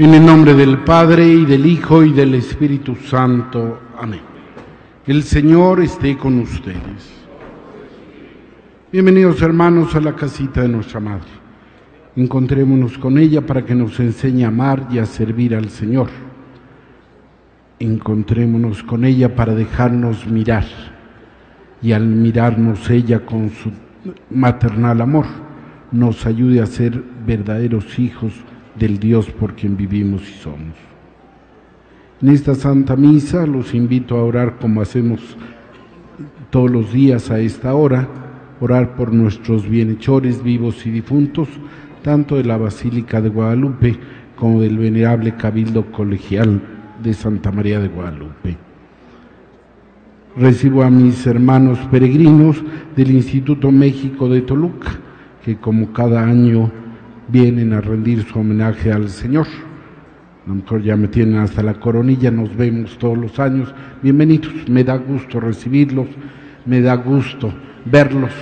En el nombre del Padre y del Hijo y del Espíritu Santo. Amén. El Señor esté con ustedes. Bienvenidos hermanos a la casita de nuestra Madre. Encontrémonos con ella para que nos enseñe a amar y a servir al Señor. Encontrémonos con ella para dejarnos mirar y al mirarnos ella con su maternal amor nos ayude a ser verdaderos hijos del Dios por quien vivimos y somos. En esta Santa Misa los invito a orar como hacemos todos los días a esta hora, orar por nuestros bienhechores vivos y difuntos, tanto de la Basílica de Guadalupe como del venerable Cabildo Colegial de Santa María de Guadalupe. Recibo a mis hermanos peregrinos del Instituto México de Toluca, que como cada año vienen a rendir su homenaje al Señor. A lo mejor ya me tienen hasta la coronilla, nos vemos todos los años. Bienvenidos, me da gusto recibirlos, me da gusto verlos,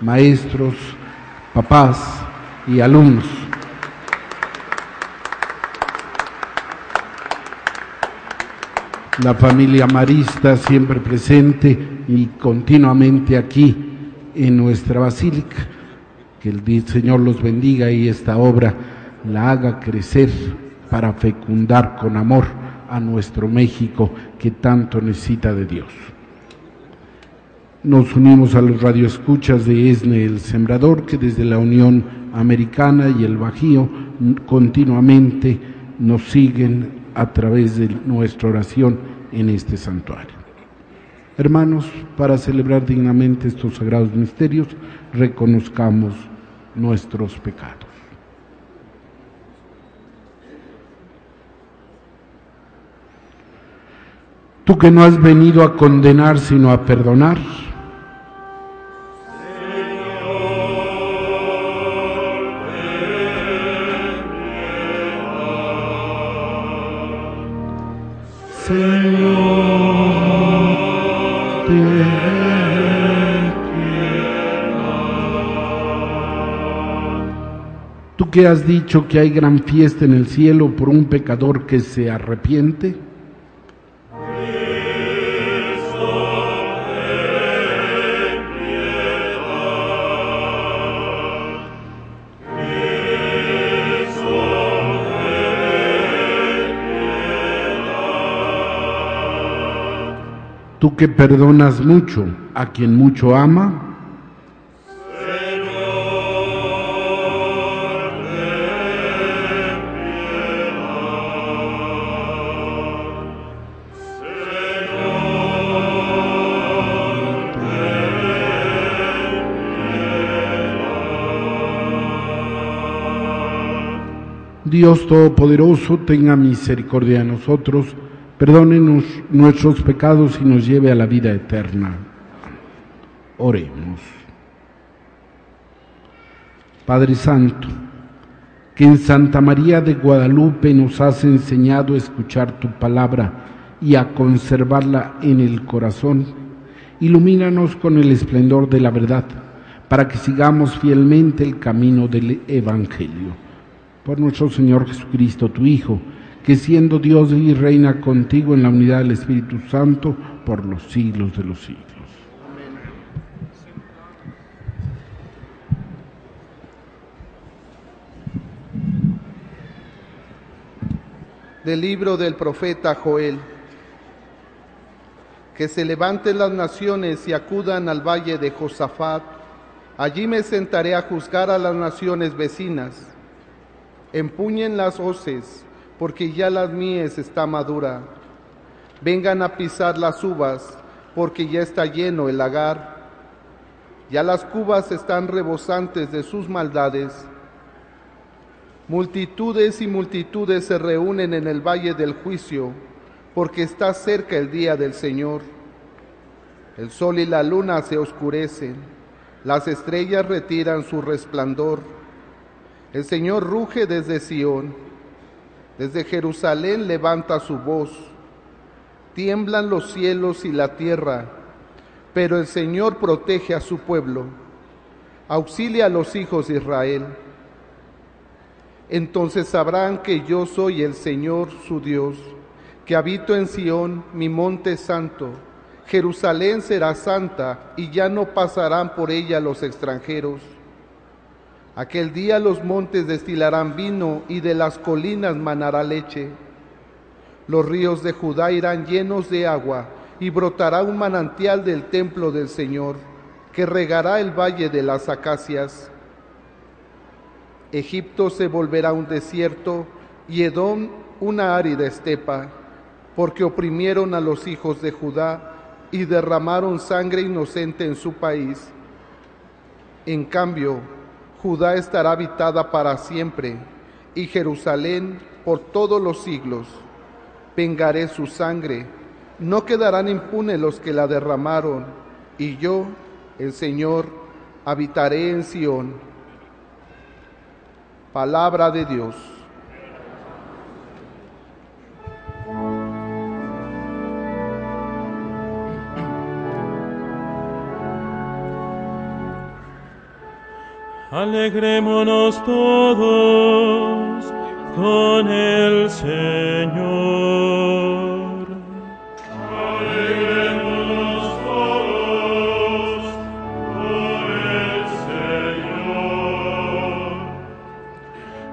maestros, papás y alumnos. La familia marista siempre presente y continuamente aquí en nuestra basílica. Que el Señor los bendiga y esta obra la haga crecer para fecundar con amor a nuestro México que tanto necesita de Dios. Nos unimos a los radioescuchas de ESNE El Sembrador, que desde la Unión Americana y el Bajío continuamente nos siguen a través de nuestra oración en este santuario. Hermanos, para celebrar dignamente estos sagrados misterios, reconozcamos nuestros pecados. Tú que no has venido a condenar sino a perdonar, Tú que has dicho que hay gran fiesta en el cielo por un pecador que se arrepiente. Tú que perdonas mucho a quien mucho ama. Dios Todopoderoso, tenga misericordia de nosotros, perdónenos nuestros pecados y nos lleve a la vida eterna. Oremos. Padre Santo, que en Santa María de Guadalupe nos has enseñado a escuchar tu palabra y a conservarla en el corazón, ilumínanos con el esplendor de la verdad, para que sigamos fielmente el camino del Evangelio por nuestro Señor Jesucristo, tu Hijo, que siendo Dios y reina contigo en la unidad del Espíritu Santo por los siglos de los siglos. Del libro del profeta Joel. Que se levanten las naciones y acudan al valle de Josafat. Allí me sentaré a juzgar a las naciones vecinas Empuñen las hoces, porque ya las mies está madura. Vengan a pisar las uvas, porque ya está lleno el lagar. Ya las cubas están rebosantes de sus maldades. Multitudes y multitudes se reúnen en el valle del juicio, porque está cerca el día del Señor. El sol y la luna se oscurecen, las estrellas retiran su resplandor el Señor ruge desde Sión, desde Jerusalén levanta su voz, tiemblan los cielos y la tierra, pero el Señor protege a su pueblo, auxilia a los hijos de Israel. Entonces sabrán que yo soy el Señor su Dios, que habito en Sión, mi monte santo. Jerusalén será santa y ya no pasarán por ella los extranjeros. Aquel día los montes destilarán vino y de las colinas manará leche. Los ríos de Judá irán llenos de agua y brotará un manantial del templo del Señor que regará el valle de las acacias. Egipto se volverá un desierto y Edom una árida estepa, porque oprimieron a los hijos de Judá y derramaron sangre inocente en su país. En cambio, Judá estará habitada para siempre y Jerusalén por todos los siglos. Vengaré su sangre, no quedarán impunes los que la derramaron, y yo, el Señor, habitaré en Sión. Palabra de Dios. Alegrémonos todos con el Señor. Alegrémonos todos con el Señor.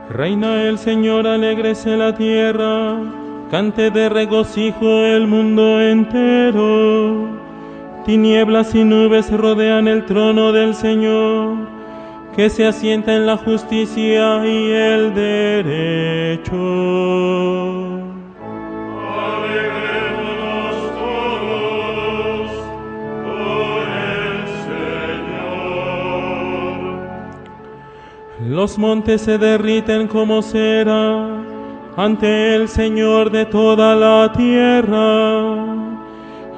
Reina el Señor, alegrese la tierra, cante de regocijo el mundo entero. Tinieblas y nubes rodean el trono del Señor que se asienta en la justicia y el derecho. Todos con el Señor. Los montes se derriten como cera ante el Señor de toda la tierra.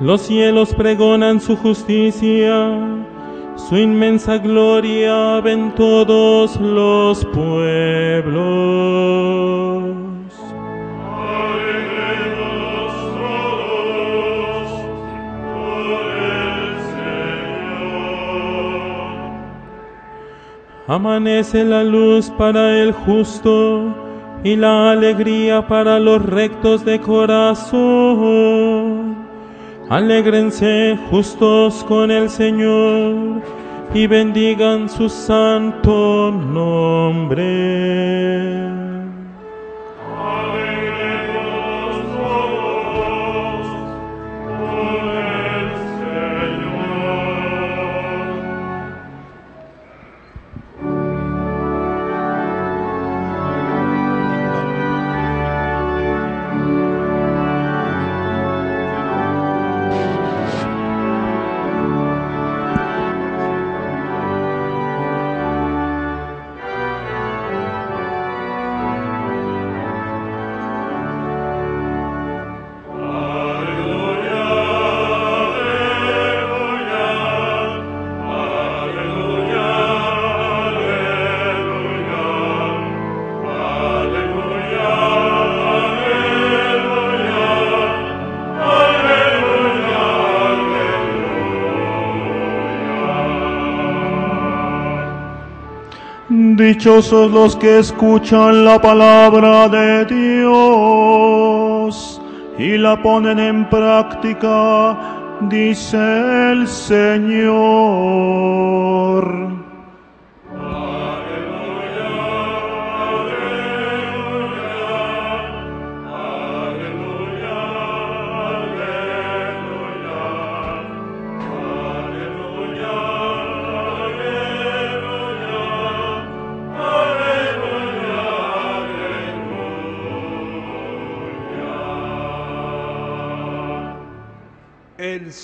Los cielos pregonan su justicia su inmensa gloria ven todos los pueblos. Alegremos todos por el Señor. Amanece la luz para el justo y la alegría para los rectos de corazón. Alégrense justos con el Señor y bendigan su santo nombre. Los que escuchan la palabra de Dios y la ponen en práctica, dice el Señor.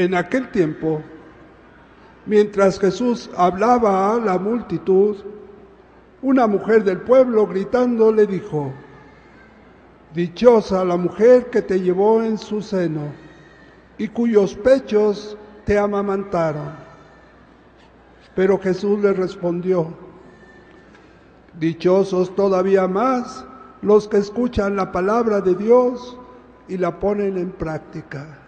En aquel tiempo, Mientras Jesús hablaba a la multitud, una mujer del pueblo gritando le dijo, Dichosa la mujer que te llevó en su seno y cuyos pechos te amamantaron. Pero Jesús le respondió, Dichosos todavía más los que escuchan la palabra de Dios y la ponen en práctica.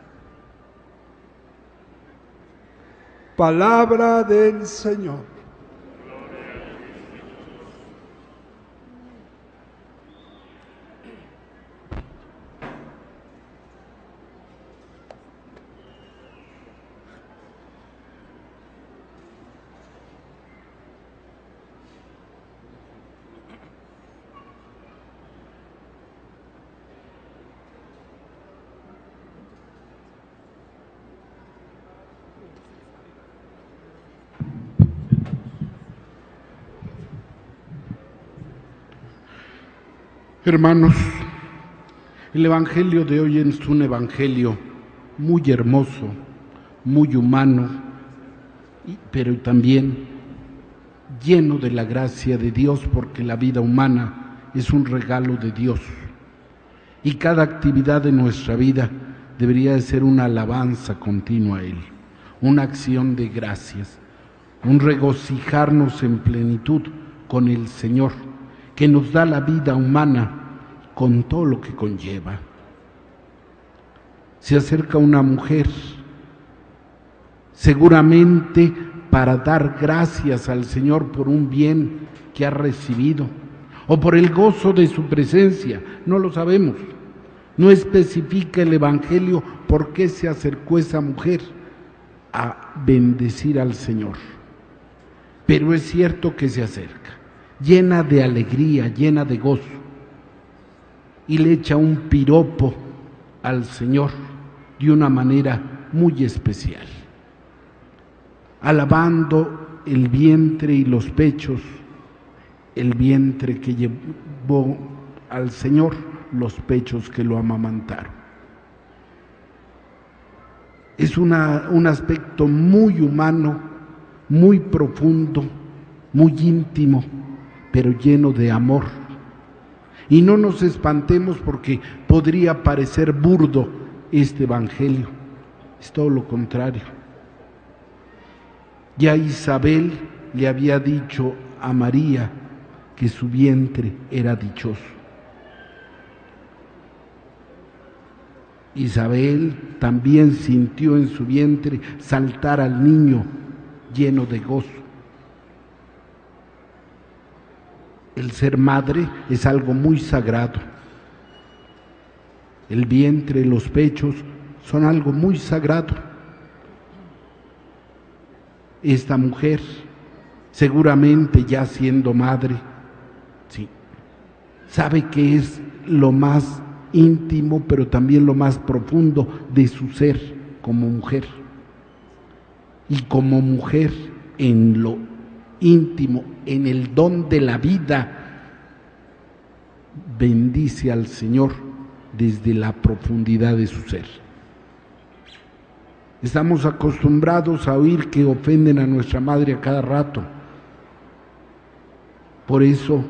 Palabra del Señor. Hermanos, el Evangelio de hoy es un Evangelio muy hermoso, muy humano, pero también lleno de la gracia de Dios, porque la vida humana es un regalo de Dios. Y cada actividad de nuestra vida debería de ser una alabanza continua a Él, una acción de gracias, un regocijarnos en plenitud con el Señor que nos da la vida humana con todo lo que conlleva. Se acerca una mujer, seguramente para dar gracias al Señor por un bien que ha recibido o por el gozo de su presencia, no lo sabemos. No especifica el Evangelio por qué se acercó esa mujer a bendecir al Señor. Pero es cierto que se acerca llena de alegría, llena de gozo, y le echa un piropo al Señor de una manera muy especial, alabando el vientre y los pechos, el vientre que llevó al Señor, los pechos que lo amamantaron. Es una, un aspecto muy humano, muy profundo, muy íntimo pero lleno de amor. Y no nos espantemos porque podría parecer burdo este Evangelio. Es todo lo contrario. Ya Isabel le había dicho a María que su vientre era dichoso. Isabel también sintió en su vientre saltar al niño lleno de gozo. El ser madre es algo muy sagrado. El vientre, los pechos son algo muy sagrado. Esta mujer, seguramente ya siendo madre, sí, sabe que es lo más íntimo, pero también lo más profundo de su ser como mujer. Y como mujer en lo íntimo, en el don de la vida, bendice al Señor desde la profundidad de su ser. Estamos acostumbrados a oír que ofenden a nuestra madre a cada rato. Por eso,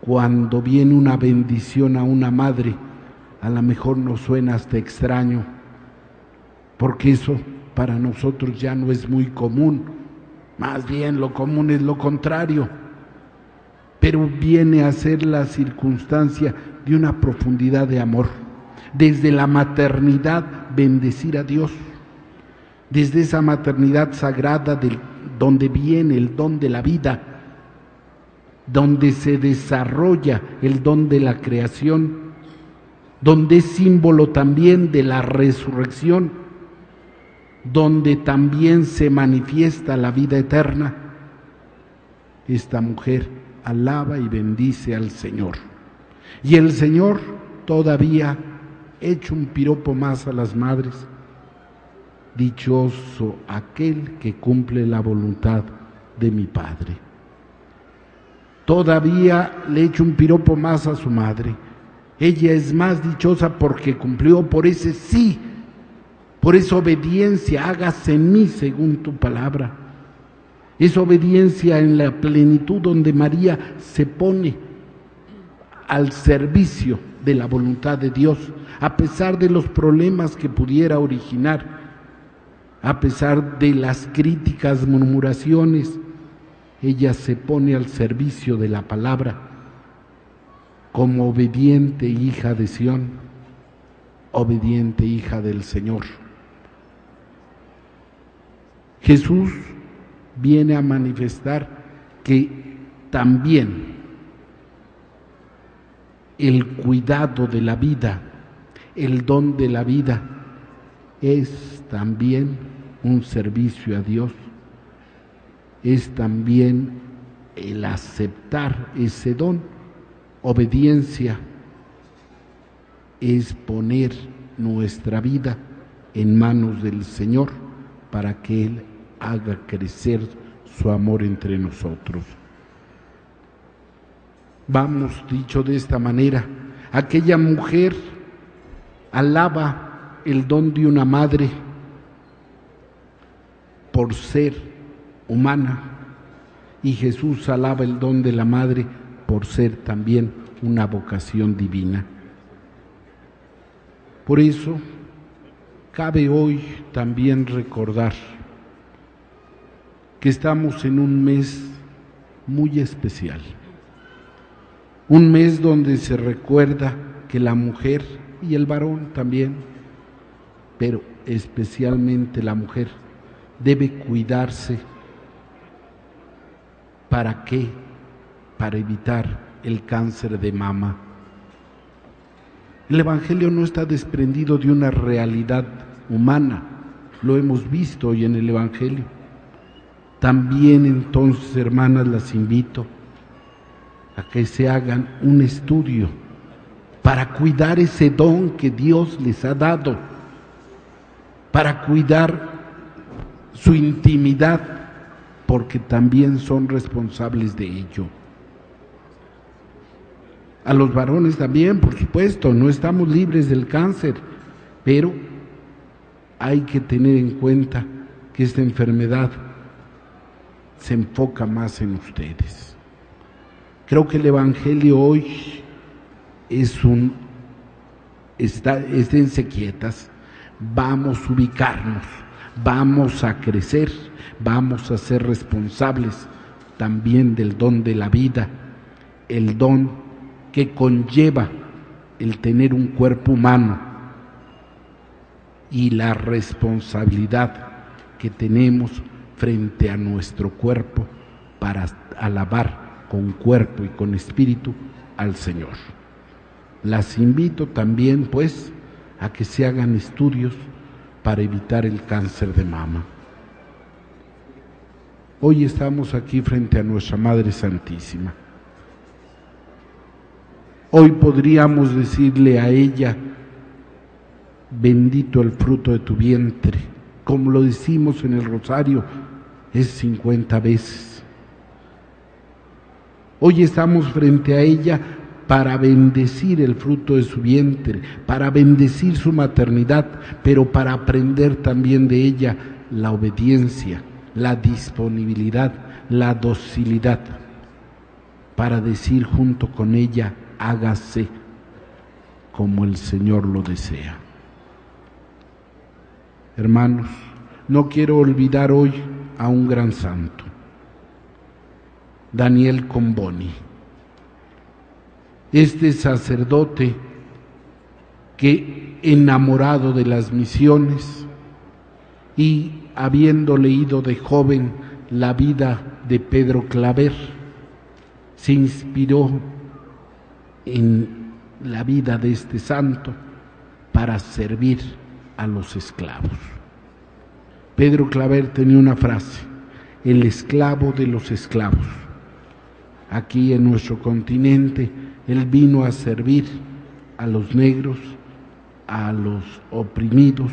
cuando viene una bendición a una madre, a lo mejor nos suena hasta extraño, porque eso para nosotros ya no es muy común más bien lo común es lo contrario, pero viene a ser la circunstancia de una profundidad de amor. Desde la maternidad bendecir a Dios, desde esa maternidad sagrada donde viene el don de la vida, donde se desarrolla el don de la creación, donde es símbolo también de la resurrección donde también se manifiesta la vida eterna, esta mujer alaba y bendice al Señor. Y el Señor todavía echa un piropo más a las madres. Dichoso aquel que cumple la voluntad de mi Padre. Todavía le echa un piropo más a su madre. Ella es más dichosa porque cumplió por ese sí Por esa obediencia, hágase en mí según tu palabra. Esa obediencia en la plenitud donde María se pone al servicio de la voluntad de Dios, a pesar de los problemas que pudiera originar, a pesar de las críticas, murmuraciones, ella se pone al servicio de la palabra como obediente hija de Sión, obediente hija del Señor. Jesús viene a manifestar que también el cuidado de la vida, el don de la vida, es también un servicio a Dios, es también el aceptar ese don, obediencia, es poner nuestra vida en manos del Señor para que Él haga crecer su amor entre nosotros. Vamos, dicho de esta manera, aquella mujer alaba el don de una madre por ser humana y Jesús alaba el don de la madre por ser también una vocación divina. Por eso, cabe hoy también recordar que estamos en un mes muy especial. Un mes donde se recuerda que la mujer y el varón también, pero especialmente la mujer, debe cuidarse. ¿Para qué? Para evitar el cáncer de mama. El Evangelio no está desprendido de una realidad humana, lo hemos visto hoy en el Evangelio también entonces, hermanas, las invito a que se hagan un estudio para cuidar ese don que Dios les ha dado, para cuidar su intimidad, porque también son responsables de ello. A los varones también, por supuesto, no estamos libres del cáncer, pero hay que tener en cuenta que esta enfermedad se enfoca más en ustedes. Creo que el Evangelio hoy es un, está, esténse quietas, vamos a ubicarnos, vamos a crecer, vamos a ser responsables también del don de la vida, el don que conlleva el tener un cuerpo humano y la responsabilidad que tenemos frente a nuestro cuerpo para alabar con cuerpo y con espíritu al Señor. Las invito también, pues, a que se hagan estudios para evitar el cáncer de mama. Hoy estamos aquí frente a nuestra Madre Santísima. Hoy podríamos decirle a ella, bendito el fruto de tu vientre, como lo decimos en el rosario es 50 veces. Hoy estamos frente a ella para bendecir el fruto de su vientre, para bendecir su maternidad, pero para aprender también de ella la obediencia, la disponibilidad, la docilidad, para decir junto con ella, hágase como el Señor lo desea. Hermanos, no quiero olvidar hoy a un gran santo, Daniel Comboni. Este sacerdote que enamorado de las misiones y habiendo leído de joven la vida de Pedro Claver, se inspiró en la vida de este santo para servir a los esclavos. Pedro Claver tenía una frase, el esclavo de los esclavos. Aquí en nuestro continente, él vino a servir a los negros, a los oprimidos,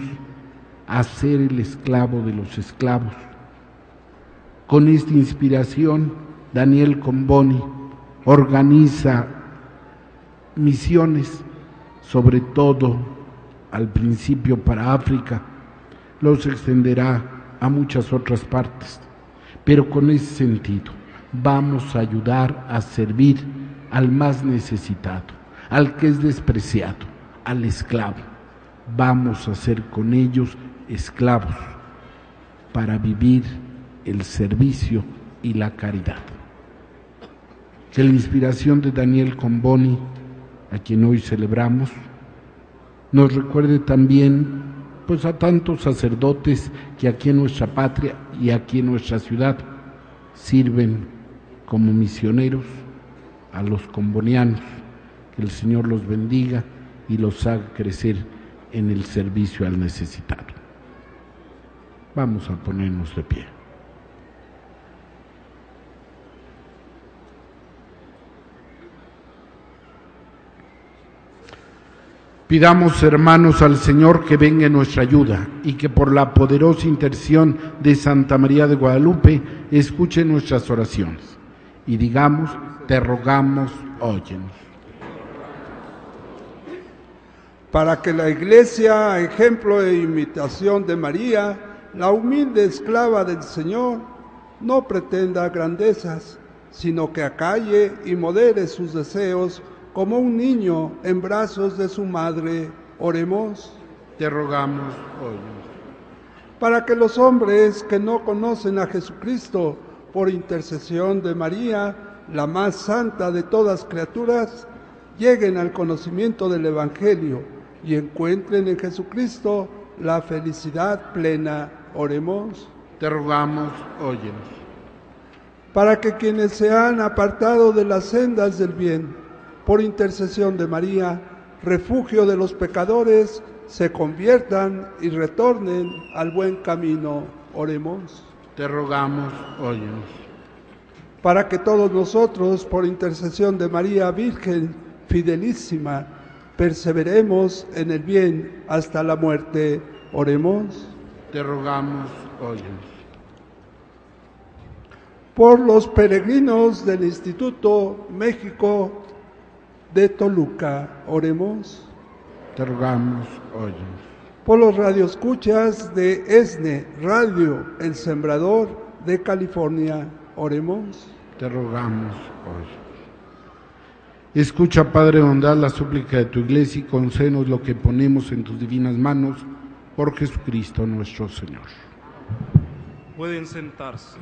a ser el esclavo de los esclavos. Con esta inspiración, Daniel Comboni organiza misiones, sobre todo al principio para África, los extenderá a muchas otras partes. Pero con ese sentido, vamos a ayudar a servir al más necesitado, al que es despreciado, al esclavo. Vamos a ser con ellos esclavos para vivir el servicio y la caridad. Que la inspiración de Daniel Comboni, a quien hoy celebramos, nos recuerde también pues a tantos sacerdotes que aquí en nuestra patria y aquí en nuestra ciudad sirven como misioneros a los combonianos. Que el Señor los bendiga y los haga crecer en el servicio al necesitado. Vamos a ponernos de pie. Pidamos, hermanos, al Señor que venga en nuestra ayuda y que por la poderosa intercesión de Santa María de Guadalupe escuche nuestras oraciones. Y digamos, te rogamos, óyenos. Para que la Iglesia, ejemplo e imitación de María, la humilde esclava del Señor, no pretenda grandezas, sino que acalle y modere sus deseos como un niño en brazos de su madre. Oremos. Te rogamos, óyenos. Para que los hombres que no conocen a Jesucristo, por intercesión de María, la más santa de todas criaturas, lleguen al conocimiento del Evangelio y encuentren en Jesucristo la felicidad plena. Oremos. Te rogamos, óyenos. Para que quienes se han apartado de las sendas del bien, por intercesión de María, refugio de los pecadores, se conviertan y retornen al buen camino. Oremos. Te rogamos, óyenos. Para que todos nosotros, por intercesión de María Virgen fidelísima, perseveremos en el bien hasta la muerte. Oremos. Te rogamos, óyenos. Por los peregrinos del Instituto México de Toluca, oremos. Te rogamos, óyenos. Por los radioescuchas de ESNE Radio, El Sembrador de California, oremos. Te rogamos, óyenos. Escucha, Padre bondad, la súplica de tu iglesia y concédenos lo que ponemos en tus divinas manos por Jesucristo nuestro Señor. Pueden sentarse.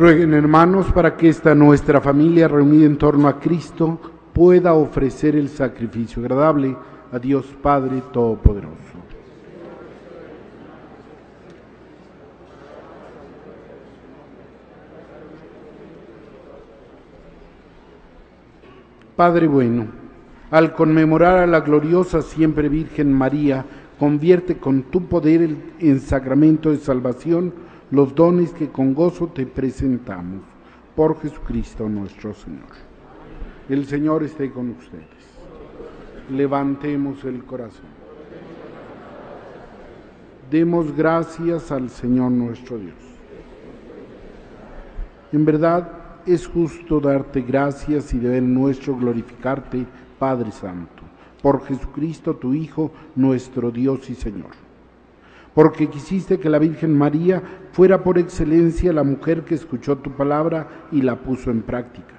Rueguen hermanos para que esta nuestra familia reunida en torno a Cristo pueda ofrecer el sacrificio agradable a Dios Padre Todopoderoso. Padre bueno, al conmemorar a la gloriosa siempre Virgen María, convierte con tu poder en sacramento de salvación los dones que con gozo te presentamos. Por Jesucristo nuestro Señor. El Señor esté con ustedes. Levantemos el corazón. Demos gracias al Señor nuestro Dios. En verdad es justo darte gracias y deber nuestro glorificarte, Padre Santo, por Jesucristo tu Hijo, nuestro Dios y Señor porque quisiste que la Virgen María fuera por excelencia la mujer que escuchó tu palabra y la puso en práctica.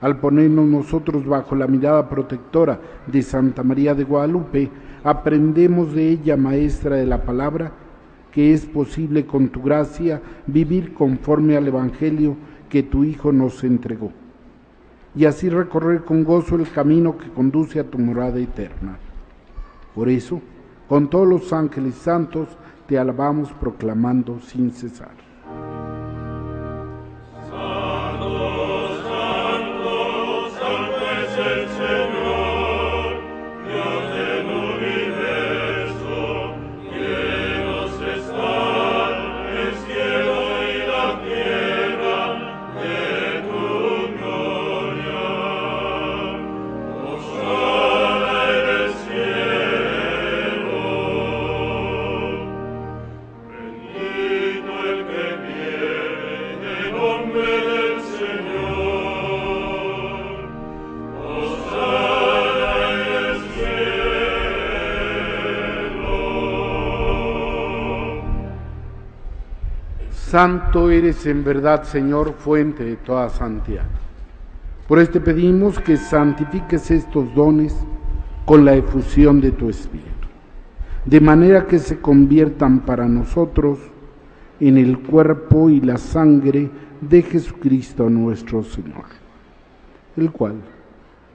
Al ponernos nosotros bajo la mirada protectora de Santa María de Guadalupe, aprendemos de ella, maestra de la palabra, que es posible con tu gracia vivir conforme al Evangelio que tu Hijo nos entregó, y así recorrer con gozo el camino que conduce a tu morada eterna. Por eso, con todos los ángeles santos te alabamos proclamando sin cesar. Santo eres en verdad, Señor, fuente de toda santidad. Por este pedimos que santifiques estos dones con la efusión de tu Espíritu, de manera que se conviertan para nosotros en el cuerpo y la sangre de Jesucristo nuestro Señor, el cual,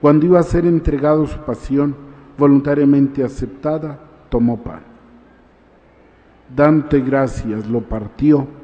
cuando iba a ser entregado su pasión voluntariamente aceptada, tomó pan. Dante gracias, lo partió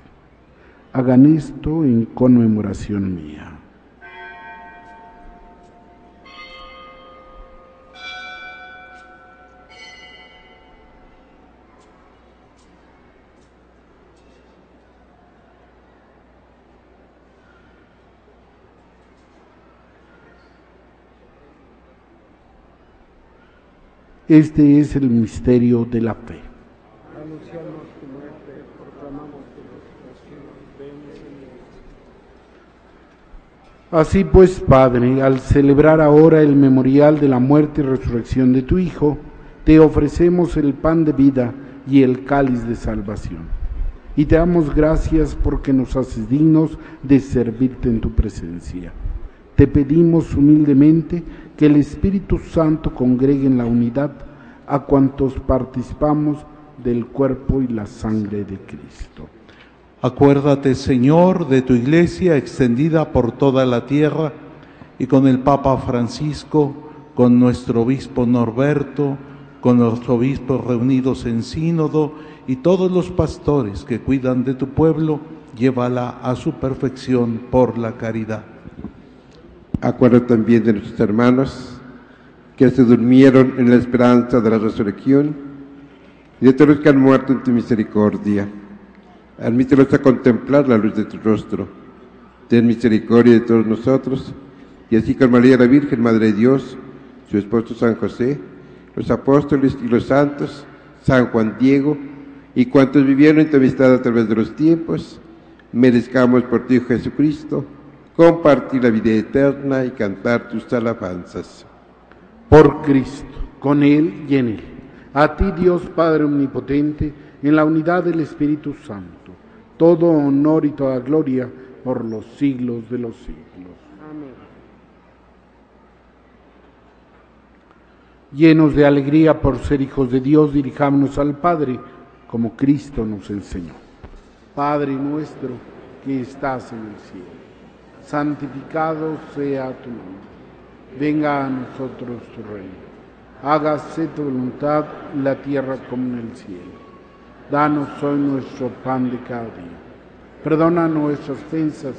Hagan esto en conmemoración mía. Este es el misterio de la fe. Así pues, Padre, al celebrar ahora el memorial de la muerte y resurrección de tu Hijo, te ofrecemos el pan de vida y el cáliz de salvación. Y te damos gracias porque nos haces dignos de servirte en tu presencia. Te pedimos humildemente que el Espíritu Santo congregue en la unidad a cuantos participamos del cuerpo y la sangre de Cristo. Acuérdate, Señor, de tu iglesia extendida por toda la tierra y con el Papa Francisco, con nuestro obispo Norberto, con los obispos reunidos en sínodo y todos los pastores que cuidan de tu pueblo, llévala a su perfección por la caridad. Acuerdo también de nuestros hermanos que se durmieron en la esperanza de la resurrección y de todos los que han muerto en tu misericordia. Admítelos a contemplar la luz de tu rostro. Ten misericordia de todos nosotros y así con María la Virgen, Madre de Dios, su esposo San José, los apóstoles y los santos, San Juan Diego y cuantos vivieron en tu amistad a través de los tiempos, merezcamos por ti, Jesucristo, compartir la vida eterna y cantar tus alabanzas. Por Cristo, con Él y en Él. A ti, Dios Padre Omnipotente, en la unidad del Espíritu Santo, todo honor y toda gloria por los siglos de los siglos. Llenos de alegría por ser hijos de Dios, dirijámonos al Padre, como Cristo nos enseñó. Padre nuestro que estás en el cielo, santificado sea tu nombre. Venga a nosotros tu reino. Hágase tu voluntad en la tierra como en el cielo. Danos hoy nuestro pan de cada día. Perdona nuestras ofensas,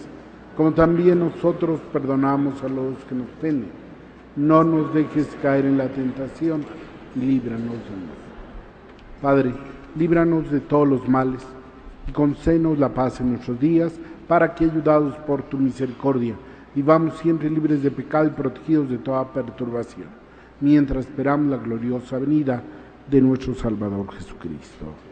como también nosotros perdonamos a los que nos ofenden no nos dejes caer en la tentación y líbranos de mal. Padre, líbranos de todos los males y concédenos la paz en nuestros días, para que, ayudados por tu misericordia, vivamos siempre libres de pecado y protegidos de toda perturbación, mientras esperamos la gloriosa venida de nuestro Salvador Jesucristo.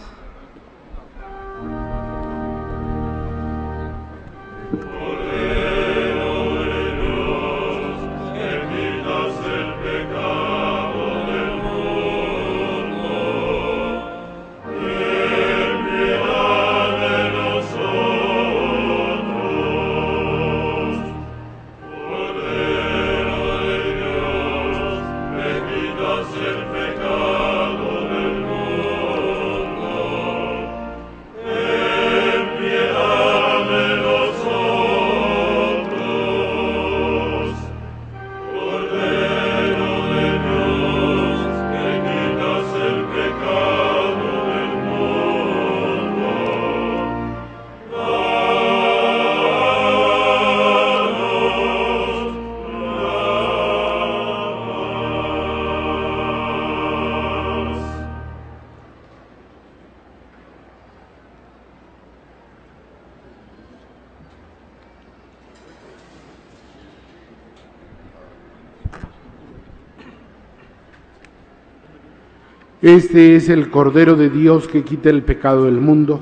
Este es el Cordero de Dios que quita el pecado del mundo.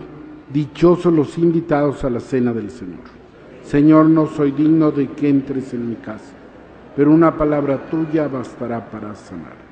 Dichosos los invitados a la cena del Señor. Señor, no soy digno de que entres en mi casa, pero una palabra tuya bastará para sanar.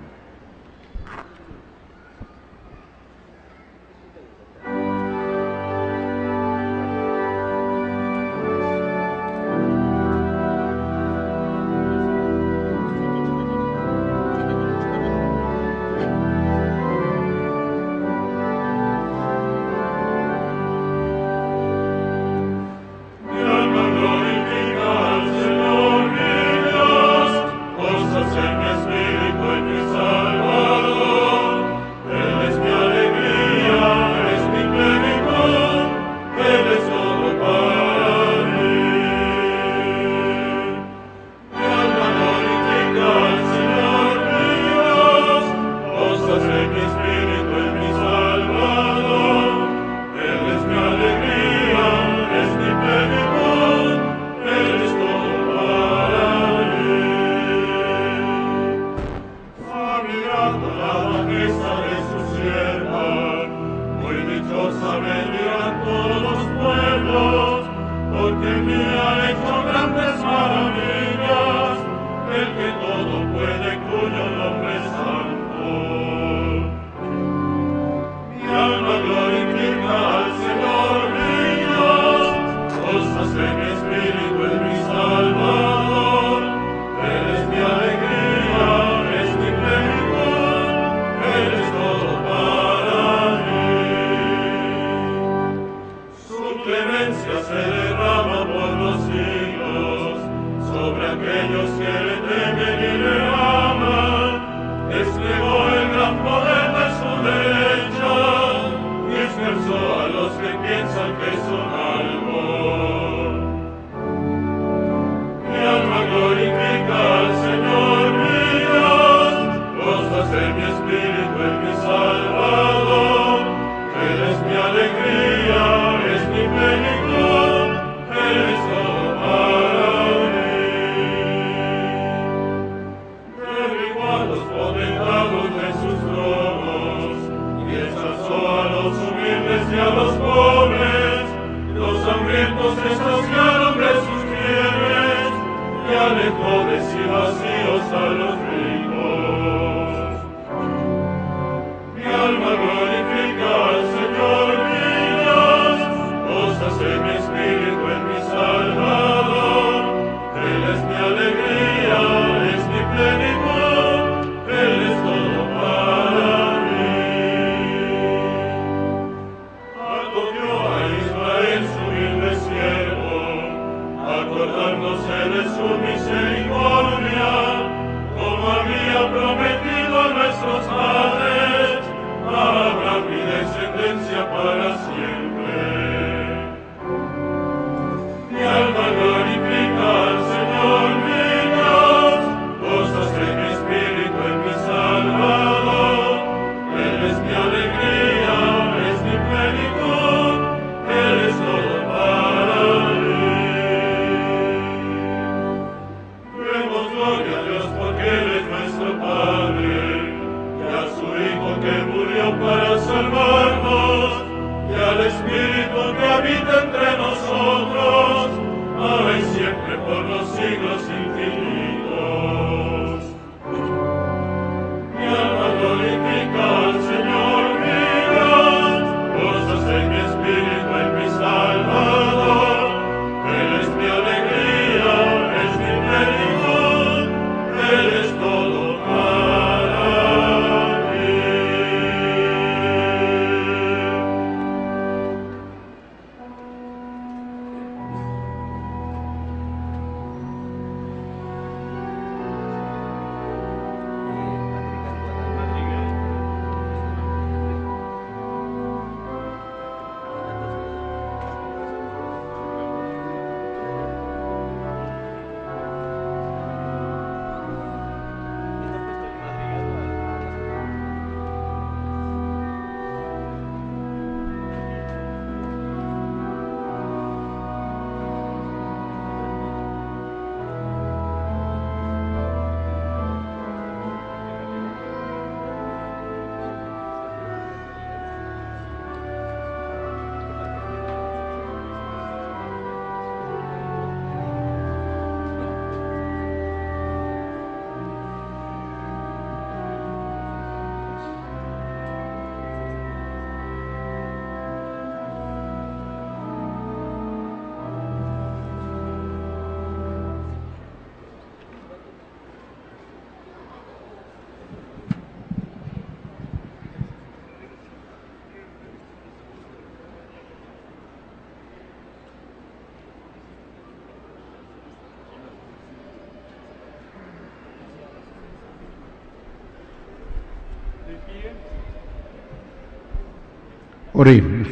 Oremos.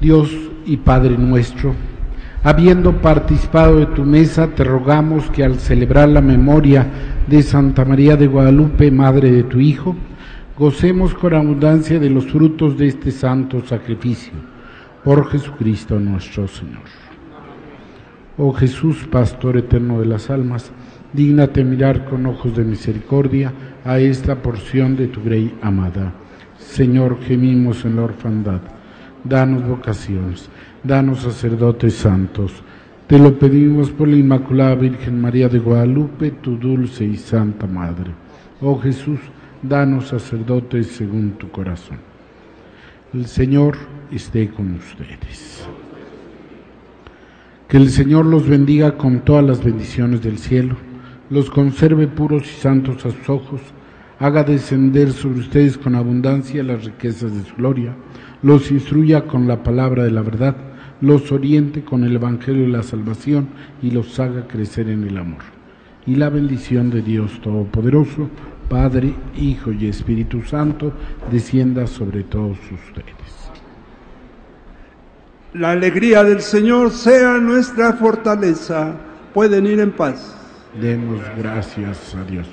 Dios y Padre nuestro, habiendo participado de tu mesa, te rogamos que al celebrar la memoria de Santa María de Guadalupe, Madre de tu Hijo, gocemos con abundancia de los frutos de este santo sacrificio. Por Jesucristo nuestro Señor. Oh Jesús, Pastor eterno de las almas, dígnate mirar con ojos de misericordia a esta porción de tu grey amada. Señor, gemimos en la orfandad. Danos vocaciones, danos sacerdotes santos. Te lo pedimos por la Inmaculada Virgen María de Guadalupe, tu dulce y santa Madre. Oh Jesús, danos sacerdotes según tu corazón. El Señor esté con ustedes. Que el Señor los bendiga con todas las bendiciones del cielo, los conserve puros y santos a sus ojos, haga descender sobre ustedes con abundancia las riquezas de su gloria, los instruya con la palabra de la verdad, los oriente con el Evangelio de la salvación y los haga crecer en el amor. Y la bendición de Dios Todopoderoso, Padre, Hijo y Espíritu Santo, descienda sobre todos ustedes. La alegría del Señor sea nuestra fortaleza. Pueden ir en paz. Demos gracias a Dios.